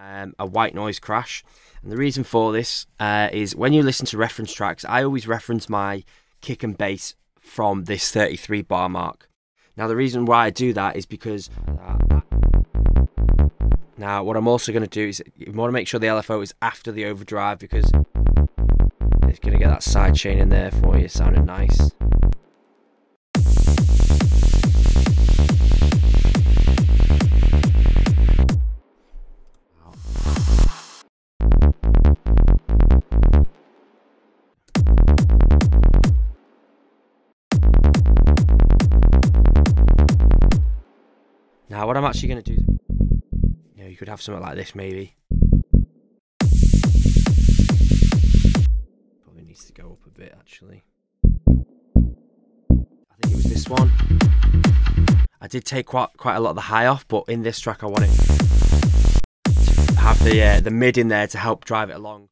um, a white noise crash. And the reason for this uh, is when you listen to reference tracks, I always reference my kick and bass from this 33 bar mark. Now, the reason why I do that is because. Uh, now, what I'm also going to do is you want to make sure the LFO is after the overdrive because it's going to get that side chain in there for you, sounding nice. Now, what I'm actually going to do, you know, you could have something like this maybe. Probably needs to go up a bit actually. I think it was this one. I did take quite quite a lot of the high off, but in this track I want it to have the uh, the mid in there to help drive it along.